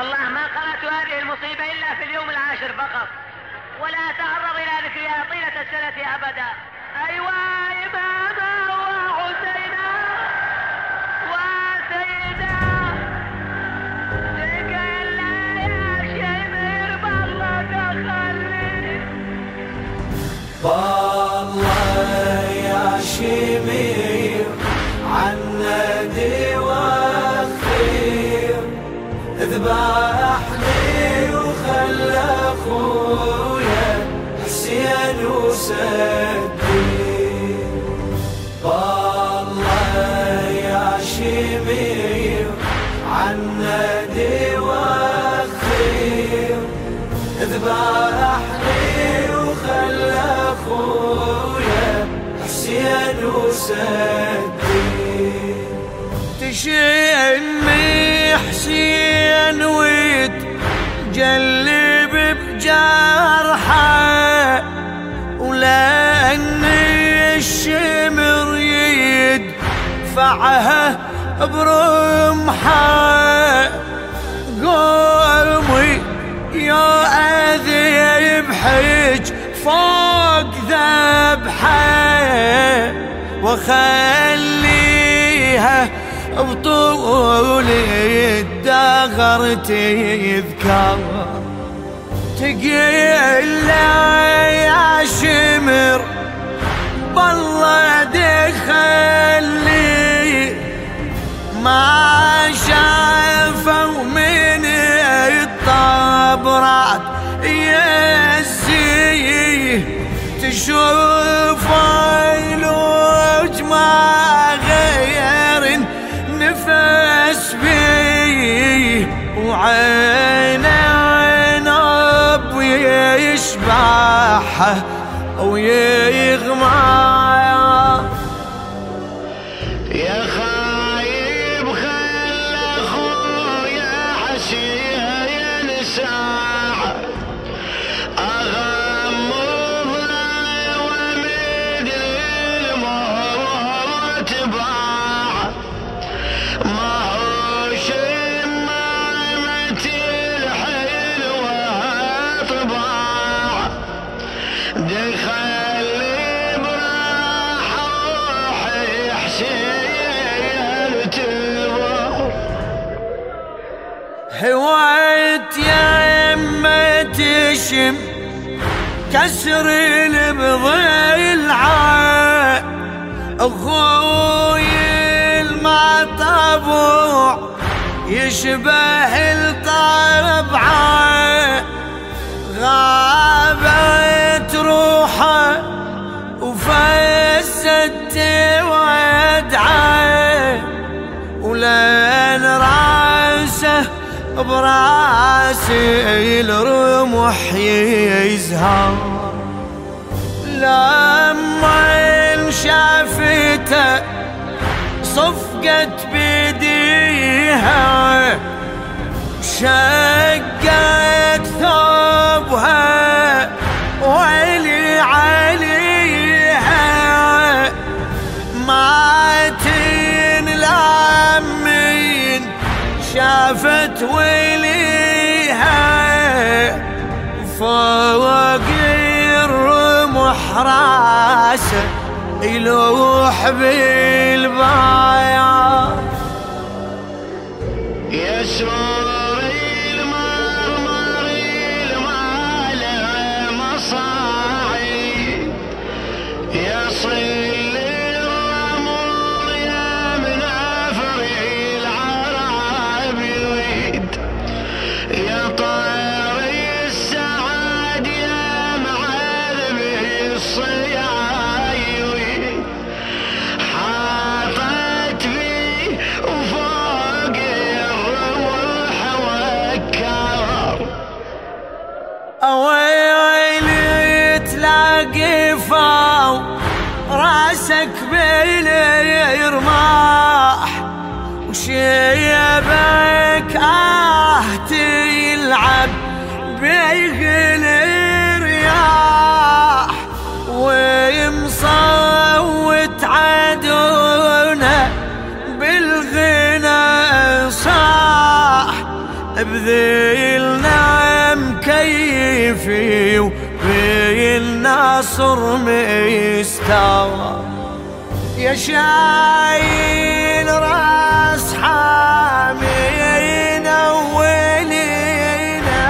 والله ما قرأت هذه المصيبة إلا في اليوم العاشر فقط. ولا أتعرض إلى ذكرها طيلة السنة أبدا. أيوة إماما وحسينا وسيدا تلك يا شمر بالله يا ذبحني وخلى أخويا حسين وسدي والله يا شمير عنا دي وخير ذبحني وخلى أخويا حسين وسدي تشمي حسين وتجلب بجرحه ولأن الشمر يدفعها برمحه. قومي يا أذي بحج فوق ذبحه وخليها بطول الدهر تذكر. تقيل يا شمر بالله دخلي ما نفس بيه وعين عين أبوي يشبعها تشم كسر البضلعة أخوي المطبوع يشبه الطربعة غابت براسي الرمح يزهر. لما شافته صفقت بيديها شقت ثوبها. شافت ويليها فوق الرمح راسه يلوح بالبايع يا بيلي يرماح وشيبك آه تلعب بيغل الرياح ومصوت عدونا بالغنى صاح بذيلنا مكيفي وفي النصر مستوى. يا شايل راس حامين ولينا.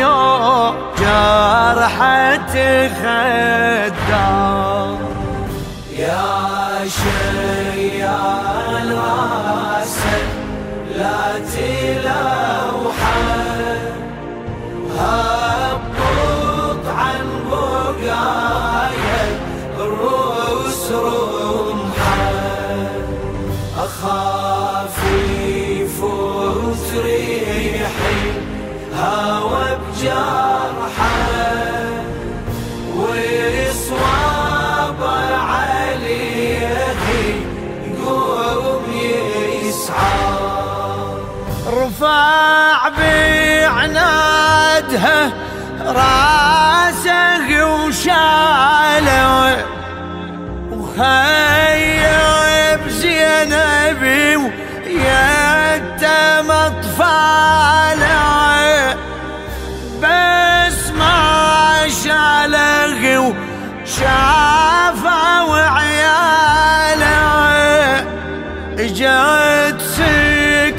يا جرحة خدام يا شيال راسك لا تلوحه رفع بعنادها راسه وشاله. وهيا بزينبي ويتم اطفاله بس ما شاله وشافه وعياله. جت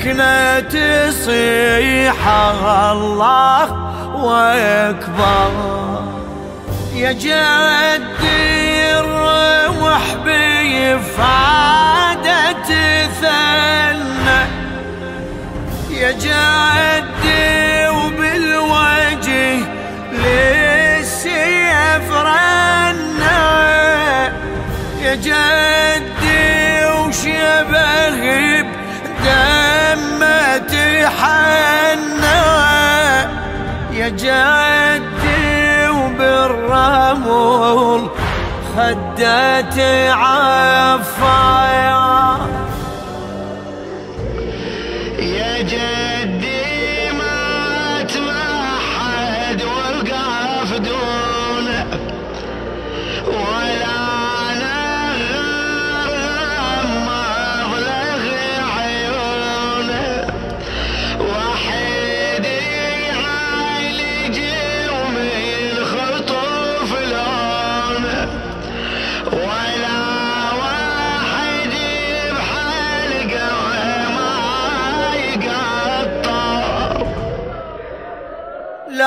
سكنة تصيح الله وأكبر. يا جدي تحنى يا جدي وبالرمل خدت عفايا.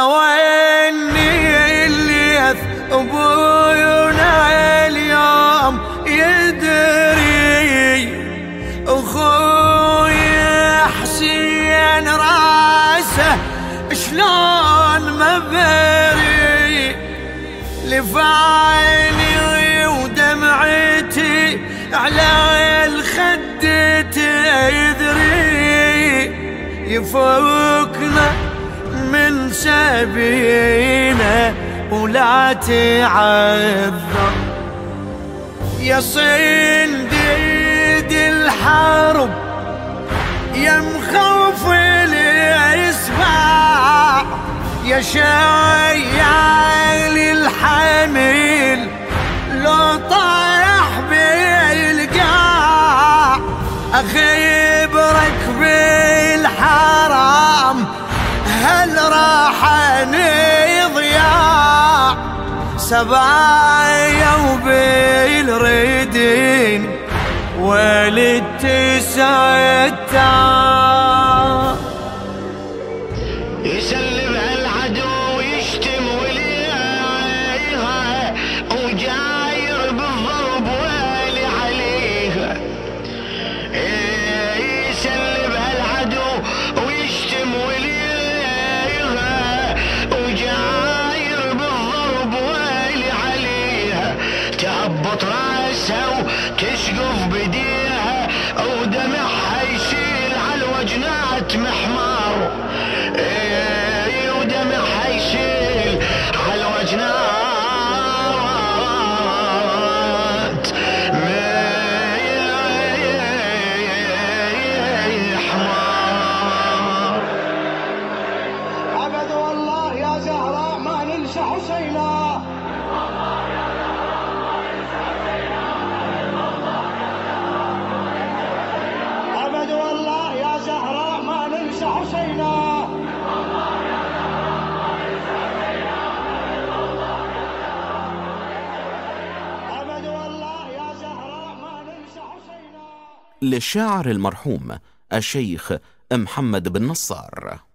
لو اني اللي ابوينا اليوم يدري أخوي حسين رأسه شلون ما بري لفعلي ودمعتي على الخد تدري يفوقنا سبينا ولا تعذر يا صنديد الحرب يا مخوف الاسباع يا شيال الحميل لو طايح بالقاع أخيبرك بالحرام هل راح سبايا وبالردين وللتسعة تهبط راسها وتشقف بديها ودمعها يشيل على الوجنات محمار عصينا للشاعر المرحوم الشيخ محمد بن نصار.